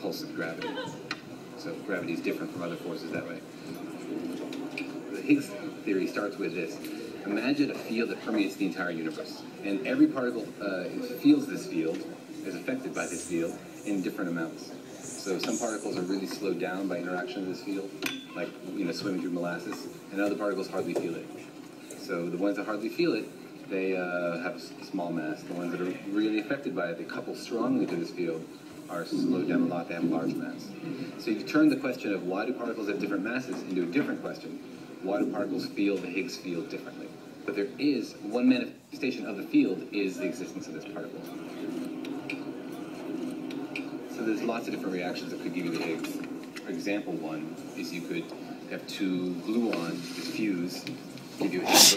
repulsive gravity. So gravity is different from other forces that way. The Higgs theory starts with this. Imagine a field that permeates the entire universe, and every particle uh, feels this field, is affected by this field in different amounts. So some particles are really slowed down by interaction with this field, like you know swimming through molasses, and other particles hardly feel it. So the ones that hardly feel it, they uh, have a small mass. The ones that are really affected by it, they couple strongly to this field, are slowed down a lot. They have large mass. So you turn the question of why do particles have different masses into a different question. Why do particles feel the Higgs field differently? But there is one manifestation of the field is the existence of this particle. So there's lots of different reactions that could give you the Higgs. For example, one is you could have two gluons fuse, give you a Higgs